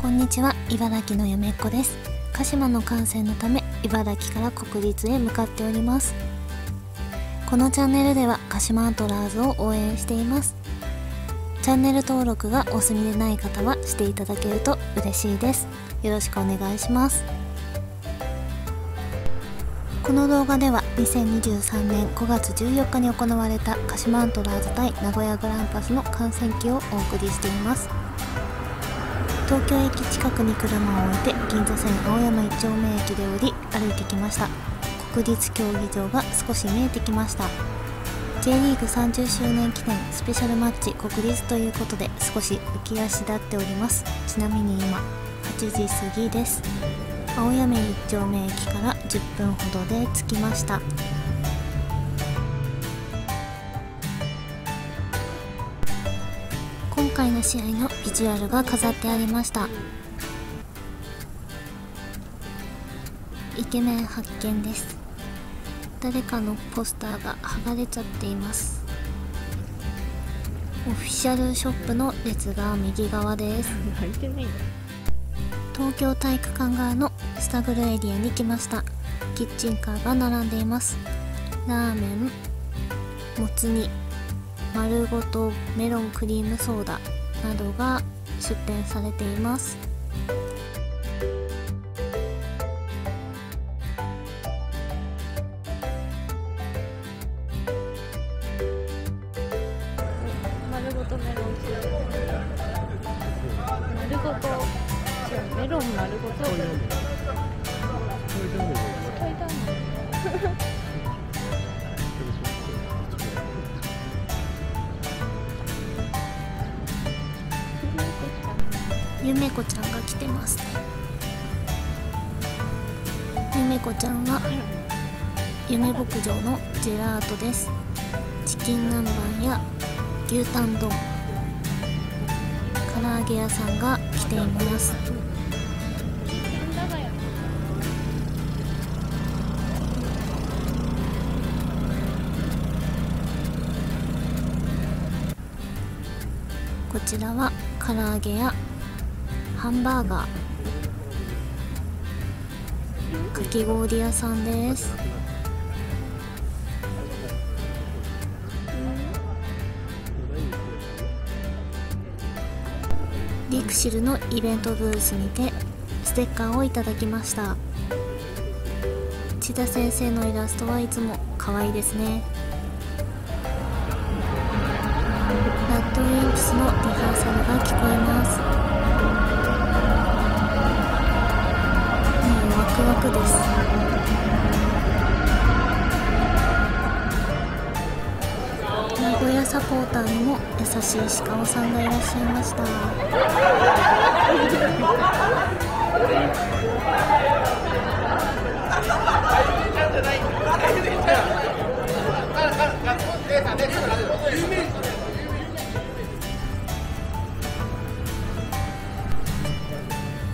こんにちは。茨城のやめっ子です。鹿島の観戦のため茨城から国立へ向かっております。このチャンネルでは鹿島アントラーズを応援しています。チャンネル登録がお済みでない方はしていただけると嬉しいです。よろしくお願いします。この動画では2023年5月14日に行われた鹿島アントラーズ対名古屋グランパスの観戦記をお送りしています。東京駅近くに車を置いて銀座線青山一丁目駅で降り歩いてきました。国立競技場が少し見えてきました。J リーグ30周年記念スペシャルマッチ国立ということで少し浮き足立っております。ちなみに今8時過ぎです。青山一丁目駅から10分ほどで着きました。回の試合のビジュアルが飾ってありました。イケメン発見です。誰かのポスターが剥がれちゃっています。オフィシャルショップの列が右側です。東京体育館側のスタグルエリアに来ました。キッチンカーが並んでいます。ラーメンもつ煮。丸ごとメロンクリームソーダなどが出店されています。丸ごとメロン。丸ごと違うメロン丸ごと？ゆめこちゃんが来てますね。ゆめこちゃんは夢牧場のジェラートです。チキン南蛮や牛タン丼。唐揚げ屋さんが来ています。こちらは唐揚げやハンバーガー。かき氷屋さんです。リクシルのイベントブースにてステッカーをいただきました。千田先生のイラストはいつも可愛いですね。ラッドウィンプスのリハーサルが聞こえます。屋サポーターにも優しい鹿尾さんがいらっしゃいました。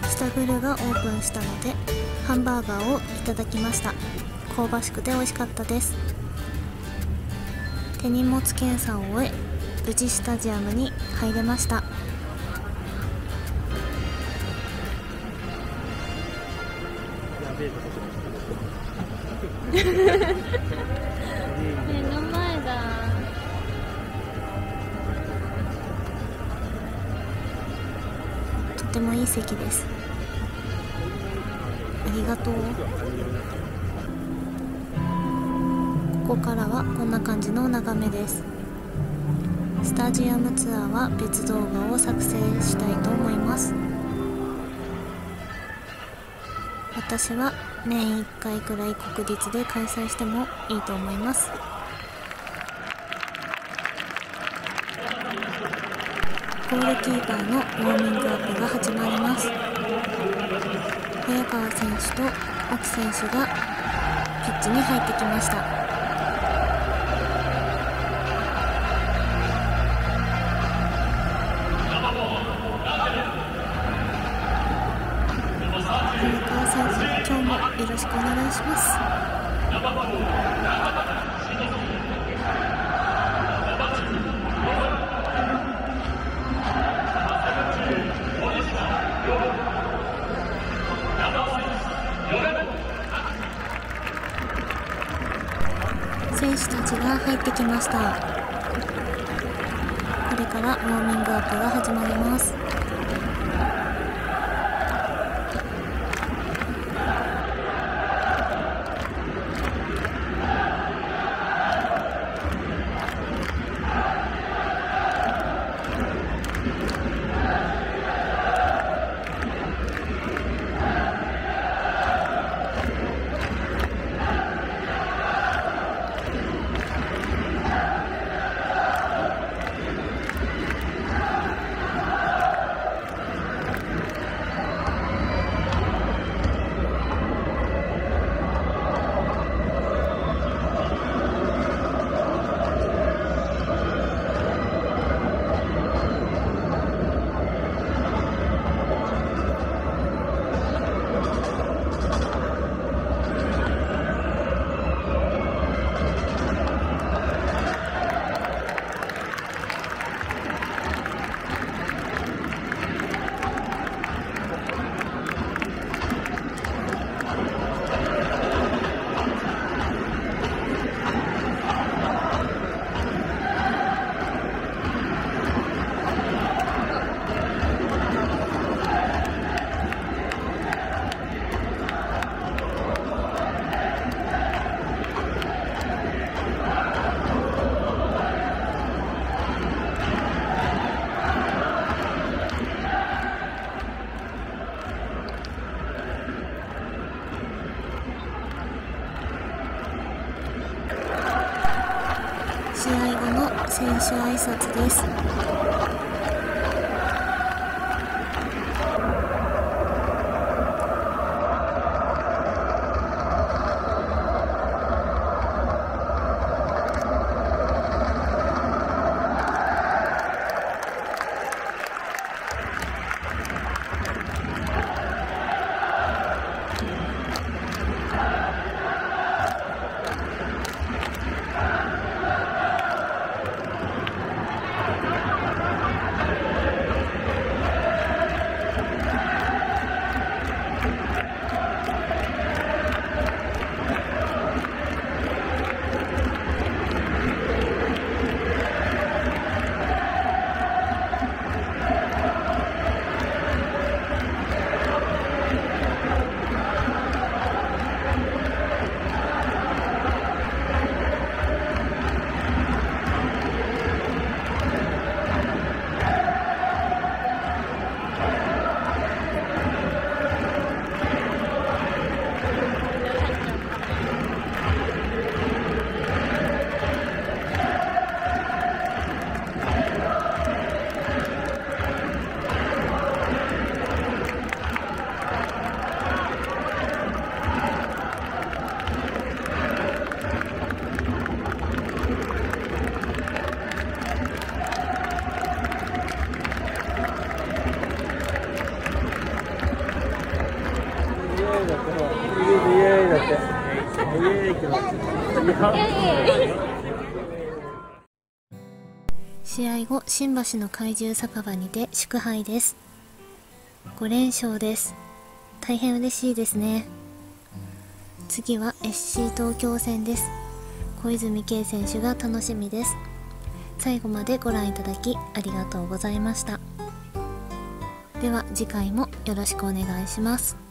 スタグルがオープンしたのでハンバーガーをいただきました。香ばしくて美味しかったです。手荷物検査を終え無事スタジアムに入れました。目の前だ。とてもいい席です。ありがとう。ここからはこんな感じの眺めですスタジアムツアーは別動画を作成したいと思います。私は年1回くらい国立で開催してもいいと思います。ゴールキーパーのウォーミングアップが始まります。早川選手と沖選手がピッチに入ってきました。よろしくお願いします。選手たちが入ってきました。これからウォーミングアップが始まります。試合後の選手挨拶です。試合後新橋の怪獣酒場にて祝杯です。5連勝です。大変嬉しいですね。次は SC 東京戦です。小泉圭選手が楽しみです。最後までご覧いただきありがとうございました。では次回もよろしくお願いします。